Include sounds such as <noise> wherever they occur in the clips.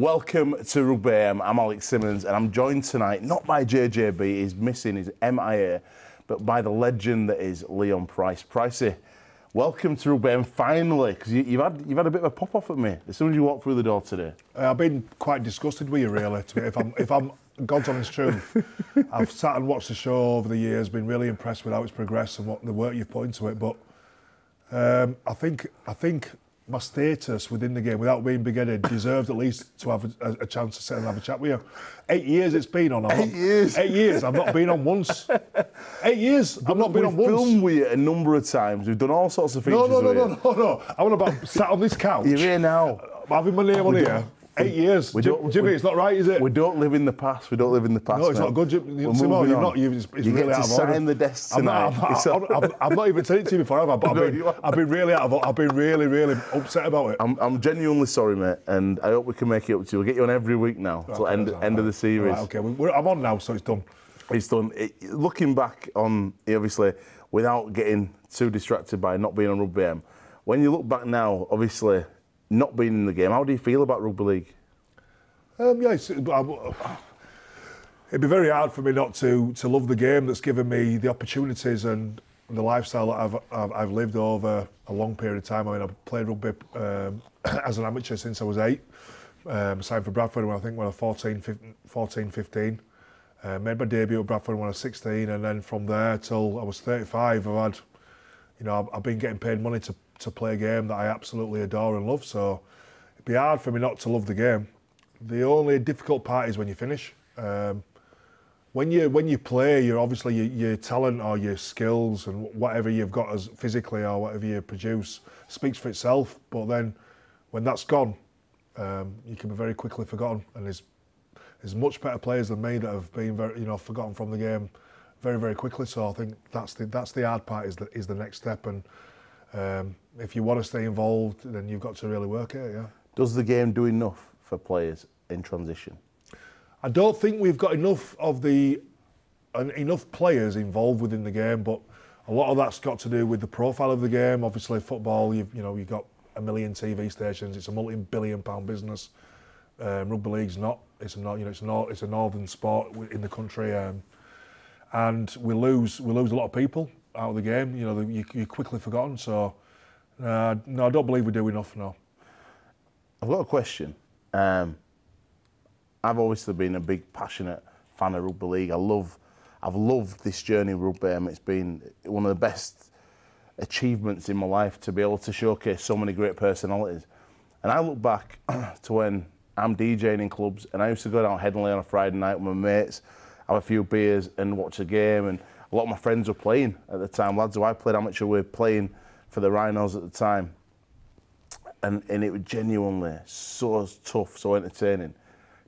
Welcome to Rugby AM. I'm Alex Simmons, and I'm joined tonight not by JJB, he's missing his MIA, but by the legend that is Leon Pryce. Pricey, welcome to Rugby AM finally, because you, have had you've had a bit of a pop off at me as soon as you walked through the door today. Uh, I've been quite disgusted with you, really. To be, if I'm if I'm God's honest truth, <laughs> I've sat and watched the show over the years, been really impressed with how it's progressed and what the work you've put into it, but. Um, I think I think my status within the game, without being big-headed, deserved at least to have a, a, chance to sit and have a chat with you. Eight years it's been on. i eight not, years. Eight years. I've not been on once. Eight years. I've not been on once. We've filmed with you a number of times. We've done all sorts of features. No, no, no, no, no, no. I want about sat on this couch. You're here now. Having my name on oh, here. Eight years. We don't, Jimmy, we, it's not right, is it? We don't live in the past. We don't live in the past. No, it's mate. not good. Jimmy. Simone, you're not. You've, it's you really get to sign the desk tonight. I'm not, I'm, I'm, I'm, not even said it to you before, have I? But <laughs> no, I've, been, I've been really out of. I've been really, really upset about it. I'm, I'm genuinely sorry, mate, and I hope we can make it up to you. We'll get you on every week now till end right, end right. of the series. Right, okay, we're, I'm on now, so it's done. It's done. It, looking back on, obviously, without getting too distracted by not being on rugby M, when you look back now, obviously, not being in the game, how do you feel about rugby league? Um, yeah, it'd be very hard for me not to to love the game that's given me the opportunities and the lifestyle that I've, I've, I've lived over a long period of time. I mean, I've played rugby um, <coughs> as an amateur since I was eight. Um, signed for Bradford when I think when I was 14, 15, 14 15. Uh, made my debut at Bradford when I was 16, and then from there till I was 35, I've had, you know, I've, I've been getting paid money to to play a game that I absolutely adore and love. So it'd be hard for me not to love the game. The only difficult part is when you finish. Um, when you when you play, you're obviously your, your, talent or your skills and whatever you've got as physically or whatever you produce speaks for itself. But then, when that's gone, um, you can be very quickly forgotten. And there's there's much better players than me that have been very you know forgotten from the game very very quickly. So I think that's the that's the hard part is the is the next step. And um, if you want to stay involved, then you've got to really work it. Yeah. Does the game do enough for players in transition? I don't think we've got enough of the uh, enough players involved within the game, but a lot of that's got to do with the profile of the game. Obviously, football, you've you know you've got a million TV stations. It's a multi-billion pound business. Um, rugby league's not. It's a you know it's not it's a northern sport in the country, um, and we lose we lose a lot of people out of the game. You know you, you're quickly forgotten. So uh, no, I don't believe we do enough. No. I've got a question. Um, I've obviously been a big passionate fan of rugby league. I love, I've loved this journey of rugby. it's been one of the best achievements in my life to be able to showcase so many great personalities. And I look back <clears throat> to when I'm DJing in clubs, and I used to go down Headingley on a Friday night with my mates, have a few beers, and watch a game. And a lot of my friends were playing at the time. Lads who I played amateur were playing for the Rhinos at the time and, and it was genuinely so tough, so entertaining.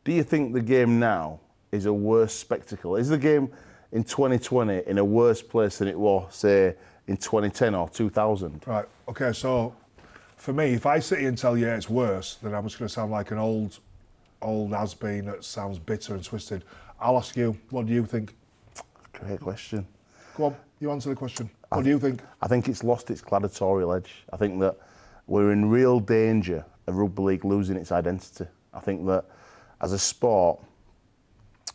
Do you think the game now is a worse spectacle? Is the game in 2020 in a worse place than it was, say, in 2010 or 2000? Right. Okay. So, for me, if I sit here and tell you it's worse, then I'm just going to sound like an old, old has-been that sounds bitter and twisted. I'll ask you, what do you think? Great question. Go on, you answer the question. What I, do you think? I think it's lost its gladiatorial edge. I think that we're in real danger of rugby league losing its identity. I think that as a sport,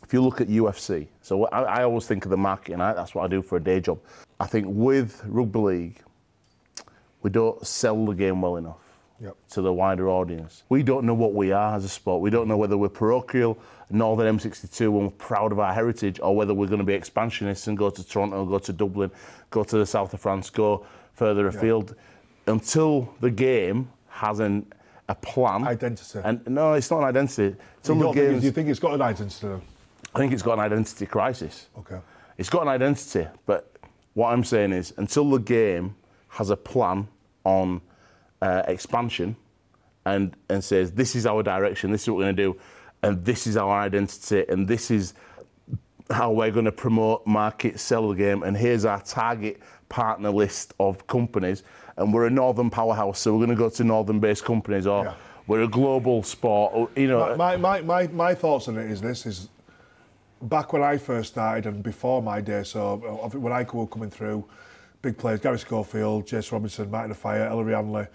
if you look at UFC, so I, I always think of the marketing, I, that's what I do for a day job. I think with rugby league, we don't sell the game well enough yep. to the wider audience. We don't know what we are as a sport. We don't know whether we're parochial, Northern M62, and we're proud of our heritage, or whether we're going to be expansionists and go to Toronto, go to Dublin, go to the south of France, go further afield. Yep until the game has an, a plan. Identity. And no, it's not an identity. Until you, the think, you think it's got an identity? I think it's got an identity crisis. Okay. It's got an identity, but what I'm saying is, until the game has a plan on uh, expansion and and says this is our direction, this is what we're going to do, and this is our identity, and this is how we're going to promote, market, sell the game, and here's our target partner list of companies, and we're a northern powerhouse, so we're going to go to northern-based companies, or yeah. we're a global sport, or, you know. My, my, my, my thoughts on it is this: is back when I first started and before my day, so when I was coming through, big players, Garry Schofield, Jason Robinson, Martin Offiah, Ellery Hanley,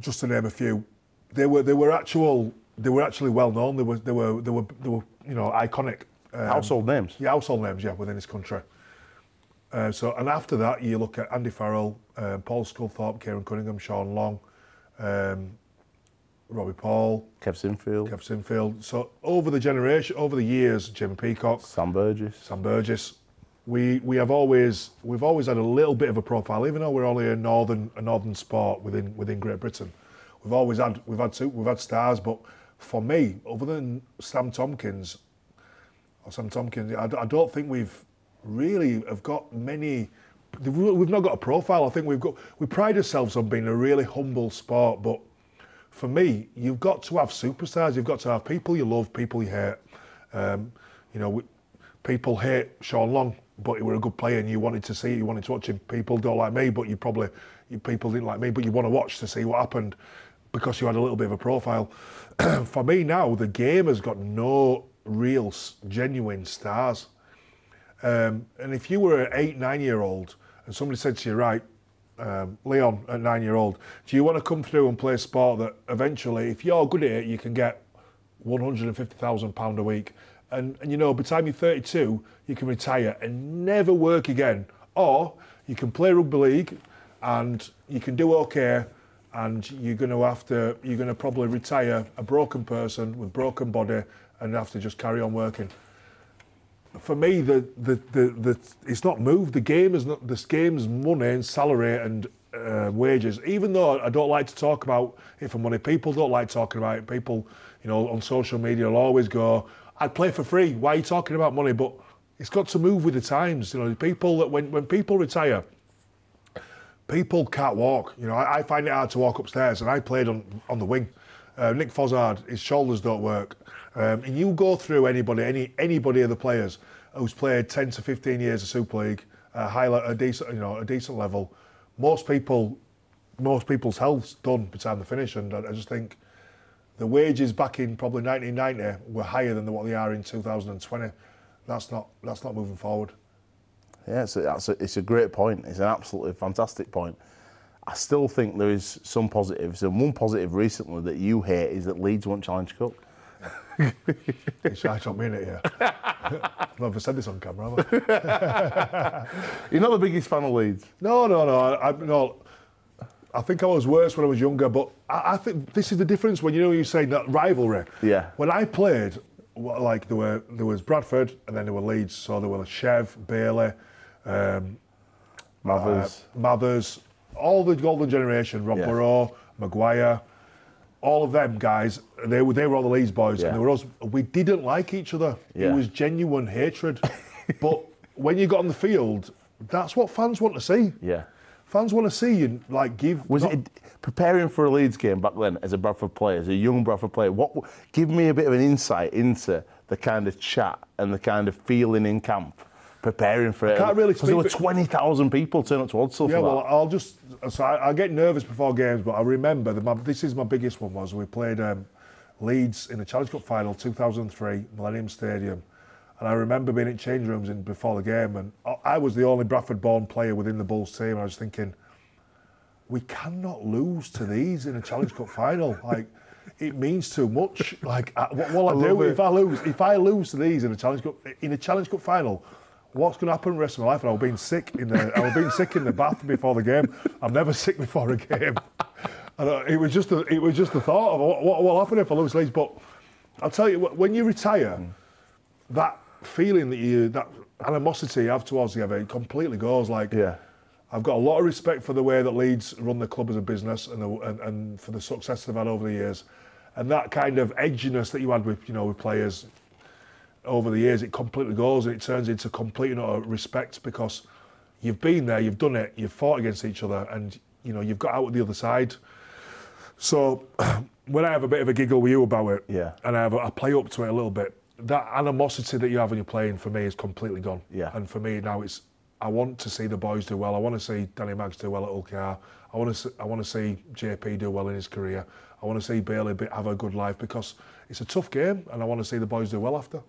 just to name a few, they were they were actual they were actually well known. They were they were they were they were you know iconic. Um, Household names. Yeah, household names. Yeah, within this country. Uh, so and after that, you look at Andy Farrell, uh, Paul Sculthorpe, Keiron Cunningham, Sean Long, um, Robbie Paul, Kev Sinfield, Kev Sinfield. So over the generation, over the years, Jim Peacock, Sam Burgess. Sam Burgess, we we have always we've always had a little bit of a profile, even though we're only a northern a northern sport within within Great Britain. We've always had we've had two, we've had stars, but for me, other than Sam Tomkins or Sam Tomkins, I, I don't think we've really have got many. We've not got a profile. I think we've got we pride ourselves on being a really humble sport, but for me, you've got to have superstars. You've got to have people you love, people you hate. Um, you know, people hate Sean Long, but you were a good player and you wanted to see, you wanted to watch him. People don't like me, but you probably, you, people didn't like me, but you want to watch to see what happened because you had a little bit of a profile. <clears throat> For me now, the game has got no real, genuine stars. Um, and if you were an eight, nine year old and somebody said to you, right, um, Leon at nine year old, do you want to come through and play a sport that eventually, if you're good at it, you can get £150,000 a week? And, and you know, by the time you're 32, you can retire and never work again. Or you can play rugby league and you can do okay and you're going to have to, you're going to probably retire a broken person with broken body and have to just carry on working for me, the, the, the, the, it's not moved. The game is not this game's money and salary and uh, wages. Even though I don't like to talk about it for money, people don't like talking about it. People, you know, on social media will always go, "I'd play for free. Why are you talking about money?" But it's got to move with the times. You know, people that when when people retire, people can't walk. You know, I, I find it hard to walk upstairs, and I played on on the wing. Uh, Nick Fozzard, his shoulders don't work. Um, and you go through anybody, any anybody of the players who's played 10 to 15 years of Super League, uh, high, a decent, you know, a decent level. Most people, most people's health's done by the time they finish, and I, I just think the wages back in probably 1990 were higher than what they are in 2020. That's not that's not moving forward. Yeah, it's a, that's a, it's a great point. It's an absolutely fantastic point. I still think there is some positives, and one positive recently that you hate is that Leeds won't challenge Cup. you try to me in it, yeah. <laughs> I've never said this on camera, have I? <laughs> You're not the biggest fan of Leeds? No, no, no. I, I, no. I think I was worse when I was younger, but I, I think this is the difference when you know you say that rivalry. Yeah. When I played, like there were there was Bradford and then there were Leeds, so there were Chev, Bailey, um, Mathers, uh, Mathers, all the golden generation, Rob yeah. Maguire all of them guys, they were they were all the Leeds boys, yeah. and they were us. We didn't like each other. Yeah. It was genuine hatred. <laughs> but when you got on the field, that's what fans want to see. Yeah. Fans want to see you like give. Was not, it preparing for a Leeds game back then as a Bradford player, as a young Bradford player? What give me a bit of an insight into the kind of chat and the kind of feeling in camp? preparing for I it. Can't really because there were twenty thousand people turn up to Odsal yeah, well. I'll just so I, I, get nervous before games, but I remember that my, this is my biggest one was we played um, Leeds in the Challenge Cup final 2003 Millennium Stadium, and I remember being in change rooms in before the game, and I, was the only Bradford-born player within the Bulls team. I was thinking, we cannot lose to these in a Challenge Cup final, <laughs> like. It means too much. Like, what will I, I do if I lose? If I lose to these in a Challenge Cup in a Challenge Cup final, what's going to happen the rest of my life? And I was being sick in the I was being sick in the bath before the game. I'm never sick before a game. <laughs> And uh, it was just a, it was just the thought of what, what will happen if I lose Leeds. But I'll tell you, when you retire, mm. that feeling that you that animosity you have towards the other it completely goes. Like, yeah. I've got a lot of respect for the way that Leeds run the club as a business and, the, and, and for the success they've had over the years, and that kind of edginess that you had with you know with players over the years, it completely goes and it turns into complete and utter respect because you've been there, you've done it, you've fought against each other, and you know you've got out at the other side. So <clears throat> when I have a bit of a giggle with you about it, yeah, and I have a, I play up to it a little bit, that animosity that you have when you're playing for me is completely gone. Yeah, and for me now it's I want to see the boys do well. I want to see Danny Maggs do well at Hull KR. I want to see, I want to see JP do well in his career. I want to see Bailey have a good life because it's a tough game, and I want to see the boys do well after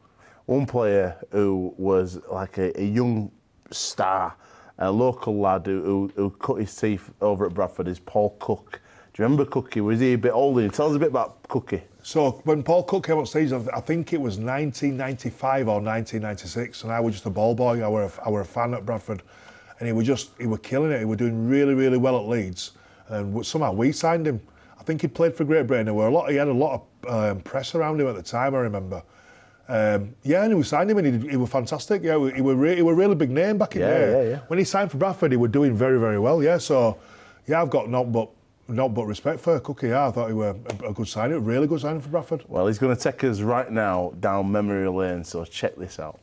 one player who was like a, a young star, a local lad who, who, who, cut his teeth over at Bradford is Paul Cook. Do you remember Cookie? Was he a bit older? Tell us a bit about Cookie. So when Paul Cook came on stage, I think it was 1995 or 1996, and I was just a ball boy. I were a, I were a fan at Bradford, and he was just he were killing it. He were doing really really well at Leeds, and somehow we signed him. I think he played for Great Britain. There were a lot. He had a lot of um, press around him at the time. I remember. Um, yeah, and we signed him, and he, he was fantastic. Yeah, he was re- he were a really big name back in Yeah, there. yeah, yeah. When he signed for Bradford, he was doing very very well. Yeah, so yeah, I've got not but not but respect for Cookie. Yeah, I thought he were a, a good signing, a really good signing for Bradford. Well, he's going to take us right now down memory lane, so check this out.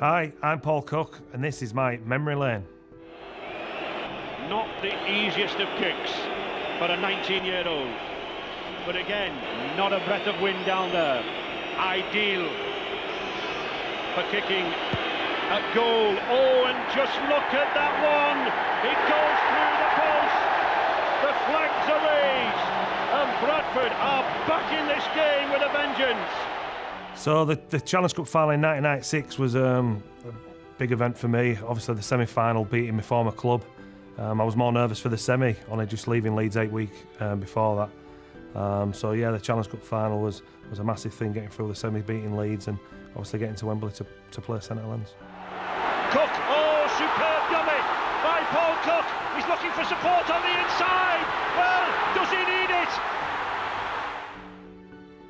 Hi, I'm Paul Cook, and this is my memory lane. Not the easiest of kicks for a 19 year old. But again, not a breath of wind down there. Ideal for kicking at goal. Oh, and just look at that one. It goes through the post. The flags are raised. And Bradford are back in this game with a vengeance. So the, the Challenge Cup final in 1996 was um, a big event for me. Obviously, the semi-final beating my former club. Um, I was more nervous for the semi, only just leaving Leeds eight week um, before that. Um, so yeah, the Challenge Cup final was was a massive thing, getting through the semi, beating Leeds, and obviously getting to Wembley to, to play St Helens. Cook, oh, superb dummy by Paul Cook. He's looking for support on the inside. Well, does he need it?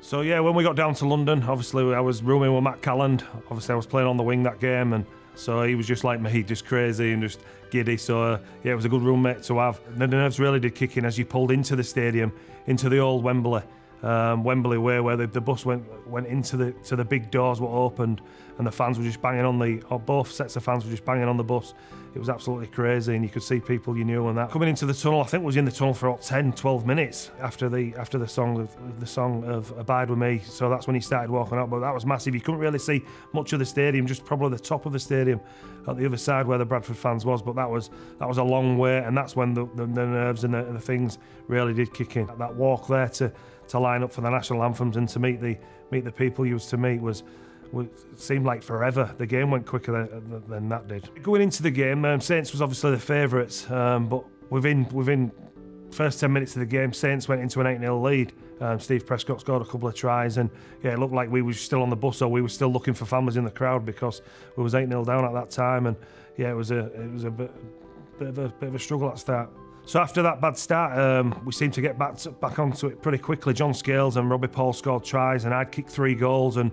So yeah, when we got down to London, obviously I was rooming with Matt Calland. Obviously I was playing on the wing that game, and so he was just like me, just crazy and just giddy. So uh, yeah, it was a good roommate to have. And the nerves really did kick in as you pulled into the stadium, into the old Wembley, um, Wembley way, where the, the bus went went into the to the big doors were opened, and the fans were just banging on the, or both sets of fans were just banging on the bus. It was absolutely crazy, and you could see people you knew and that. Coming into the tunnel, I think was in the tunnel for about 10, 12 minutes after the after the song of the song of Abide with Me. So that's when he started walking out. But that was massive. You couldn't really see much of the stadium, just probably the top of the stadium at the other side where the Bradford fans was. But that was that was a long way, and that's when the, the, the nerves and the, the things really did kick in. That walk there to to line up for the national anthems and to meet the meet the people you was to meet was seemed like forever. The game went quicker than, than that did. Going into the game, um, Saints was obviously the favourites, um, but within within first 10 minutes of the game, Saints went into an 8 0 lead. Um, Steve Prescott scored a couple of tries, and yeah, it looked like we were still on the bus, or we were still looking for families in the crowd because we was 8 0 down at that time, and yeah, it was a it was a bit, bit of a bit of a struggle at start. So after that bad start, um, we seemed to get back to, back onto it pretty quickly. John Scales and Robbie Paul scored tries, and I'd kicked three goals, and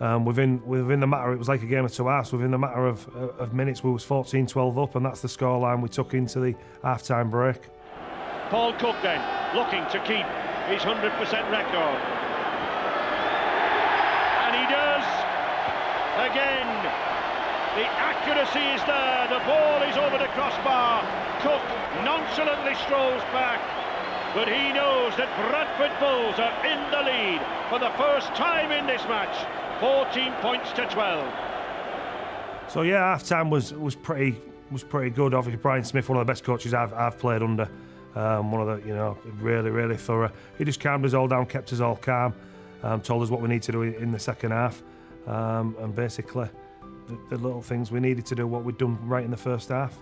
um, within within the matter, it was like a game of two halves. Within the matter of, of minutes, we was 14-12 up, and that's the scoreline we took into the half-time break. Paul Cook then looking to keep his 100% record. And he does again. The accuracy is there. The ball is over the crossbar. Cook nonchalantly strolls back. But he knows that Bradford Bulls are in the lead for the first time in this match. 14 points to 12. So yeah, half time was was pretty was pretty good. Obviously, Brian Smith, one of the best coaches I've I've played under. Um, one of the you know really really thorough. He just calmed us all down, kept us all calm, um, told us what we need to do in the second half, um, and basically the, the little things we needed to do what we'd done right in the first half.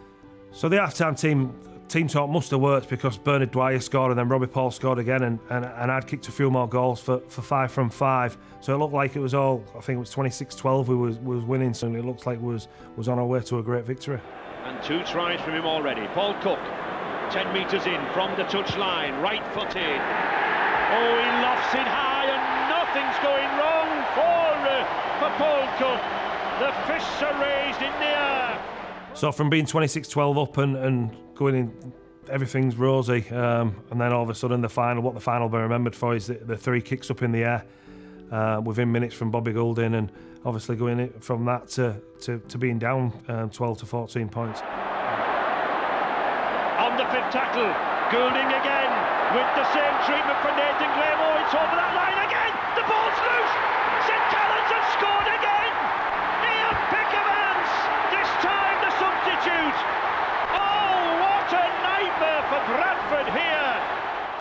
So the half-time team team talk must have worked because Bernard Dwyer scored and then Robbie Paul scored again and, and, and I'd kicked a few more goals for, for five from five. So it looked like it was all I think it was 26-12 we was, was winning so it looks like was was on our way to a great victory. And two tries from him already. Paul Cook, 10 metres in from the touchline, right footed. Oh, he lofts it high and nothing's going wrong for, uh, for Paul Cook. The fists are raised in the air. So from being 26-12 up and, and going in, everything's rosy, um, and then all of a sudden the final, what the final will be remembered for is the, the three kicks up in the air uh, within minutes from Bobby Goulding, and obviously going it from that to, to, to being down um, 12 to 14 points. On the fifth tackle, Goulding again with the same treatment for Nathan Graham. Oh, it's over that line again.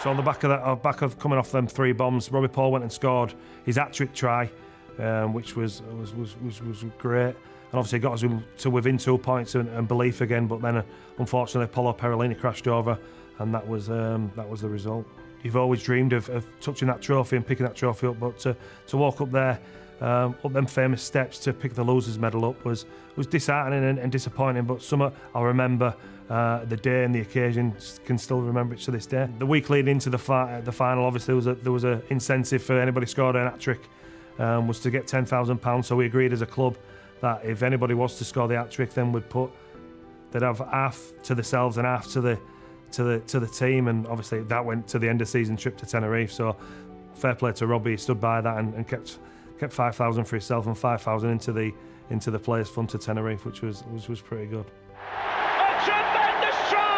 So on the back of that, uh, back of coming off them three bombs, Robbie Paul went and scored his hat-trick try, um, which was was, was was was great. and obviously got us to within two points and, and belief again. But then, uh, unfortunately, Paulo Perelini crashed over, and that was um, that was the result. You've always dreamed of, of, touching that trophy and picking that trophy up, but to, to walk up there, um, up them famous steps to pick the losers medal up was was disheartening and, and disappointing. But some I'll remember. Uh, the day and the occasion can still remember it to this day. The week leading into the, fi- the final, obviously, was a, there was an incentive for anybody scored an hat trick um, was to get ten thousand pounds. So we agreed as a club that if anybody was to score the hat trick, then we'd put they'd have half to themselves and half to the to the to the team, and obviously that went to the end of season trip to Tenerife. So fair play to Robbie, he stood by that and, and kept kept five thousand for himself and five thousand into the into the players' fund to Tenerife, which was which was pretty good. A tremendous try.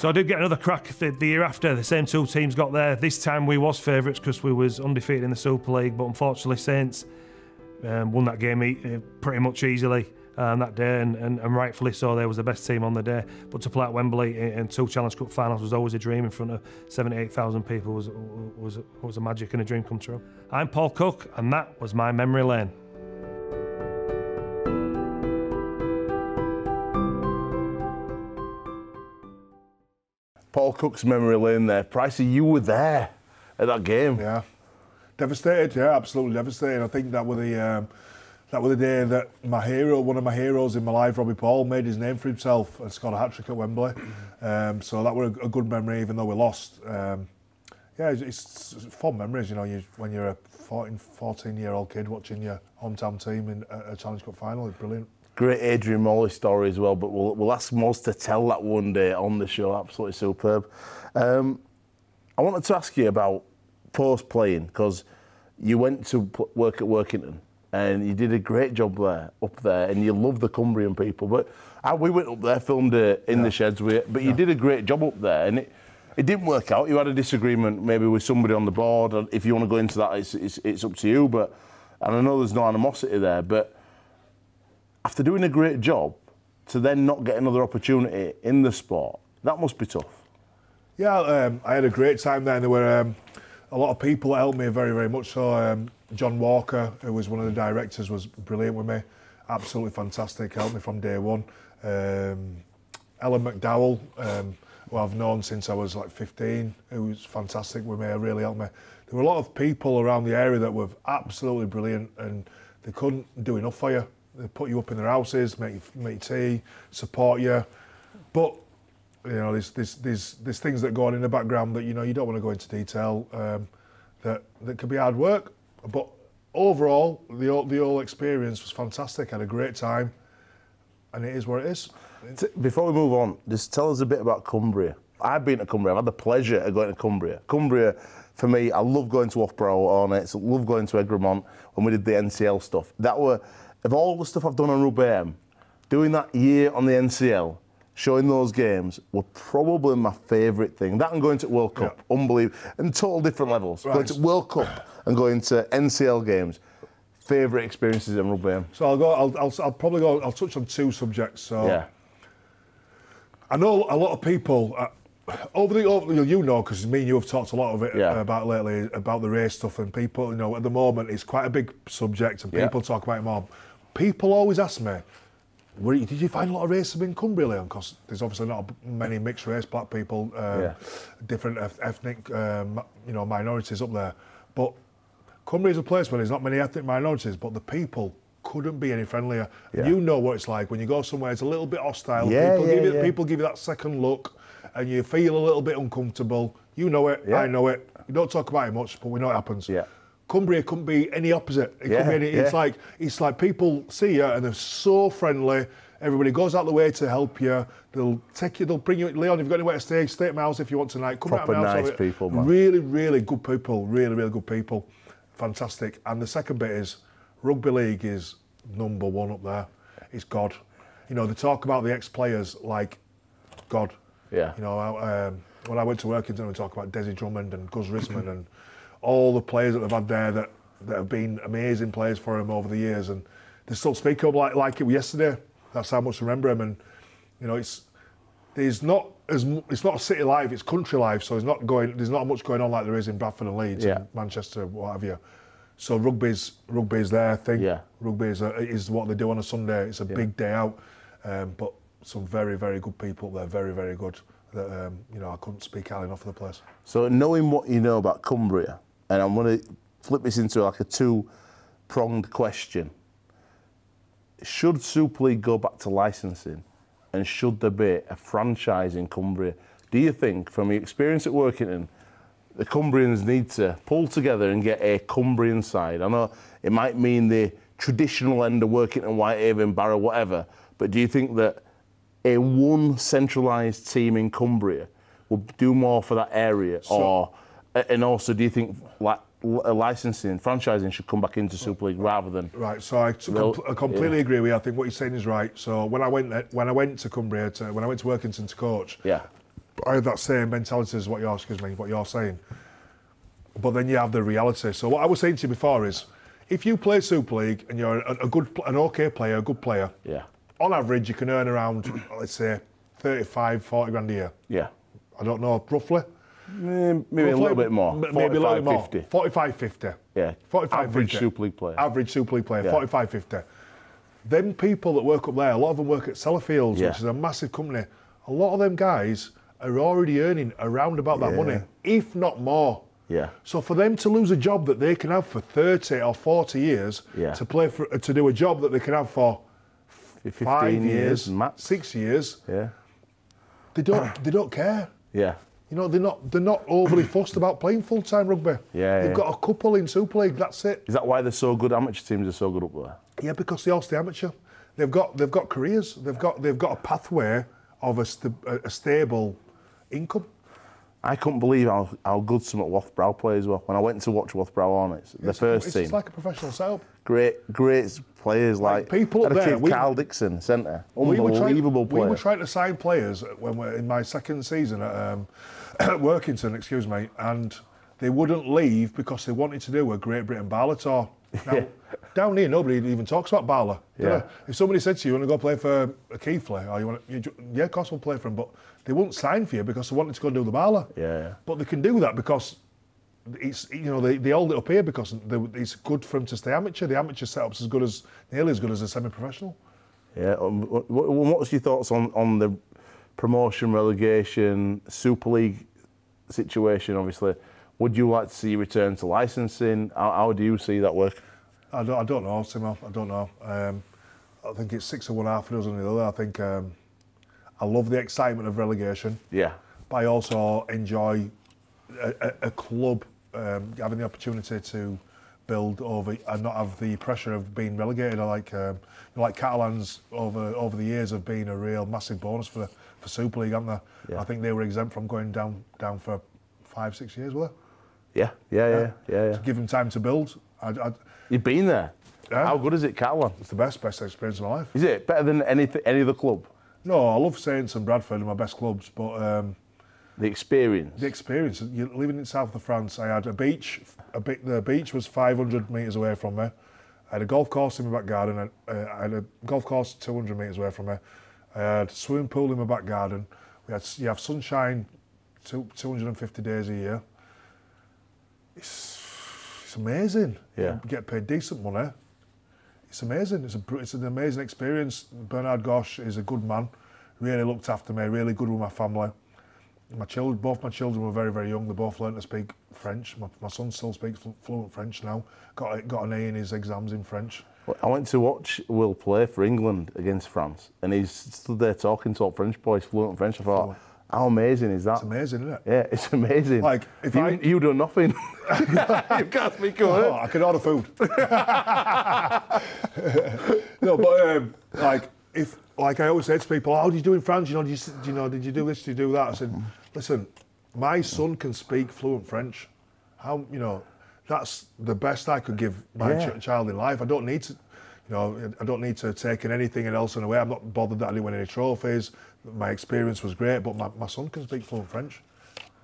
So I did get another crack the, the, year after. The same two teams got there. This time we was favourites because we was undefeated in the Super League, but unfortunately Saints um, won that game uh, pretty much easily um, that day, and, and, and, rightfully so. They was the best team on the day. But to play at Wembley in, in two Challenge Cup finals was always a dream in front of 78,000 people. Was was was a magic and a dream come true. I'm Paul Cook, and that was my memory lane. Paul Cook's memory lane there. Pricey, you were there at that game. Yeah. Devastated, yeah, absolutely devastated. I think that was the um, that was the day that my hero, one of my heroes in my life, Robbie Paul, made his name for himself and scored a hat trick at Wembley. Um, so that was a, good memory, even though we lost. Um, yeah, it's, it's, fond memories, you know, you, when you're a 14, 14 year old kid watching your hometown team in a, a Challenge Cup final. It's brilliant great Adrian Morley story as well, but we'll, we'll ask Moz to tell that one day on the show. Absolutely superb. Um, I wanted to ask you about post playing because you went to work at Workington and you did a great job there, up there, and you love the Cumbrian people. But uh, we went up there, filmed it in yeah. the sheds, with, but you yeah. did a great job up there, and it, it didn't work out. You had a disagreement maybe with somebody on the board. And if you want to go into that, it's, it's, it's up to you. But and I know there's no animosity there, but after doing a great job, to then not get another opportunity in the sport, that must be tough. Yeah, um, I had a great time there. There were um, a lot of people that helped me very, very much. So um, John Walker, who was one of the directors, was brilliant with me. Absolutely fantastic, helped me from day one. Um, Ellen McDowell, um, who I've known since I was like 15, who was fantastic with me, really helped me. There were a lot of people around the area that were absolutely brilliant and they couldn't do enough for you. They put you up in their houses, make you, make you tea, support you. But you know, there's, there's, there's, there's things that go on in the background that you know you don't want to go into detail. Um, that that could be hard work, but overall, the the whole experience was fantastic. I had a great time, and it is what it is. Before we move on, just tell us a bit about Cumbria. I've been to Cumbria. I've had the pleasure of going to Cumbria. Cumbria, for me, I love going to Offborough on it. I love going to Egremont when we did the NCL stuff. That were of all the stuff I've done on Rugby doing that year on the NCL, showing those games were probably my favourite thing. That and going to World Cup, yeah. unbelievable, and total different levels. Right. Going to World Cup and going to NCL games, favourite experiences in rugby. So I'll go. I'll, I'll, I'll, probably go. I'll touch on two subjects. So yeah. I know a lot of people. Uh, over the over, you know because me and you have talked a lot of it yeah. about lately about the race stuff and people you know at the moment it's quite a big subject and people yeah. talk about it more people always ask me, did you find a lot of racism in Cumbria, Leon? Because there's obviously not many mixed race black people, um, yeah. different ethnic, um, you know, minorities up there. But Cumbria is a place where there's not many ethnic minorities, but the people couldn't be any friendlier. Yeah. You know what it's like when you go somewhere it's a little bit hostile. Yeah, people, yeah, give you, yeah. people give you that second look, and you feel a little bit uncomfortable. You know it. I know it. You don't talk about it much, but we know it happens. Yeah. Cumbria couldn't be any opposite. It yeah, any, yeah. It's like it's like people see you and they're so friendly. Everybody goes out of the way to help you. They'll take you. They'll bring you. Leon, if you've got anywhere to stay, stay at my house if you want tonight. Come Proper out my house. nice people, man. Really, really good people. Really, really good people. Fantastic. And the second bit is rugby league is number one up there. It's God. You know they talk about the ex-players like God. Yeah. You know um, when I went to Workington, we talk about Desi Drummond and Gus Risman and all the players that they've had there that, that have been amazing players for him over the years, and they still speak up like like it was yesterday. That's how much I remember him, and You know, it's there's not as it's not city life, it's country life. So there's not going there's not much going on like there is in Bradford and Leeds, Yeah. and Manchester, what have you. So rugby's rugby's their thing. Yeah. Rugby is, a, is what they do on a Sunday. It's a big day out, um, but some very very good people. They're very very good. That um, you know I couldn't speak highly enough of the place. So knowing what you know about Cumbria, and I'm going to flip this into like a two-pronged question. Should Super League go back to licensing, and should there be a franchise in Cumbria? Do you think, from your experience at Workington, the Cumbrians need to pull together and get a Cumbrian side? I know it might mean the traditional end of Workington, Whitehaven, Barrow, whatever, but do you think that a one centralised team in Cumbria would do more for that area, or and also do you think like licensing, franchising should come back into Super League rather than Right, so I, t- Well, com- I completely agree with you. I think what you're saying is right. So when I went when I went to Cumbria, to, when I went to Workington to coach, yeah, I had that same mentality as what you're excuse me, what you're saying. But then you have the reality. So what I was saying to you before is, if you play Super League and you're a, a good, an okay player, a good player, yeah, on average you can earn around, let's say, 35, 40 grand a year. yeah, I don't know roughly. Mm, maybe a little bit more, Maybe a little bit more. 50. 45, 50. Yeah, 45, average 50. Super League player. Average Super League player, Yeah. 45, 50. Them people that work up there, a lot of them work at Sellafields, Yeah. which is a massive company. A lot of them guys are already earning around about that Yeah. money, if not more. Yeah. So for them to lose a job that they can have for 30 or 40 years Yeah. to play for, to do a job that they can have for 15 five years, years, max. six years, Yeah, they don't they don't care. yeah, You know, they're not they're not overly <coughs> fussed about playing full time rugby. Yeah, They've yeah. got a couple in Super League, that's it. Is that why they're so good? Amateur teams are so good up there. Yeah, because they all stay amateur. They've got they've got careers. They've got they've got a pathway of a, st- a stable income. I couldn't believe how, how good some at Wathbrow players were. When I went to watch Wathbrow Hornets, the It's- first it's, team, It's like a professional setup. great, great players like, Like, people up there, kid, we- Carl Dixon, centre, We were trying- unbelievable player. We were trying to sign players when we're in my second season at um, <coughs> Workington, excuse me, and they wouldn't leave because they wanted to do a Great Britain Barla tour. <laughs> Now, down here, nobody even talks about Barla. Yeah. If somebody said to you, you want to go play for a Keighley, or you want to, you, yeah, of course we'll play for him, but they wouldn't sign for you because they wanted to go and do the Barla. Yeah, yeah. But they can do that because it's you know they, they hold it up here because they, it's good for them to stay amateur. The amateur setup's as good as nearly as good as a semi-professional. Yeah. Um, what, what, what's your thoughts on, on the promotion, relegation, Super League situation? Obviously, would you like to see return to licensing? How, how do you see that work? I don't, I don't know, Timo. I don't know. Um, I think it's six or one, half a dozen of the other. I think um, I love the excitement of relegation, Yeah. but I also enjoy a, a, a club um, having the opportunity to build over and not have the pressure of being relegated. I like um, like Catalans over over the years have been a real massive bonus for for Super League, haven't they? Yeah. I think they were exempt from going down down for five six years, were Yeah. Yeah. Yeah. Yeah. yeah. they? To give them time to build. I, I, You've been there. Yeah. How good is it, Catalan? it's the best best experience of my life. Is it better than any any other club? No, I love Saints and Bradford are my best clubs, but um, The experience. the experience. You're living in south of France, I had a beach. A bit, the beach was 500 metres away from me. I had a golf course in my back garden. I, uh, I had a golf course 200 metres away from me. I had a swimming pool in my back garden. We had you have sunshine, two, 250 days a year. It's, it's amazing. Yeah. You get paid decent money. It's amazing. It's a it's an amazing experience. Bernard Guasch is a good man. Really looked after me. Really good with my family. My children, both my children were very very young. They both learned to speak French. My, my son still speaks fluent French now. Got got an A in his exams in French. I went to watch Will play for England against France, and he's stood there talking to all French boys, fluent French. I thought, how amazing is that? It's amazing, isn't it? Yeah, it's amazing. Like, if you, I- you do nothing, <laughs> you can't speak Oh, word. I can order food. <laughs> no, but um, like if like I always say to people, how do you do in France? You know, did you, you know, did you do this? Did you do that? I said, listen, my son can speak fluent French. How you know? That's the best I could give my Yeah. ch- child in life. I don't need to, you know, I don't need to take in anything else in a way. I'm not bothered that I didn't win any trophies. My experience was great, but my, my son can speak fluent French.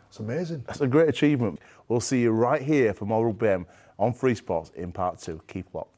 It's amazing. That's a great achievement. We'll see you right here for more Rugby M on Free Sports in part two. Keep locked.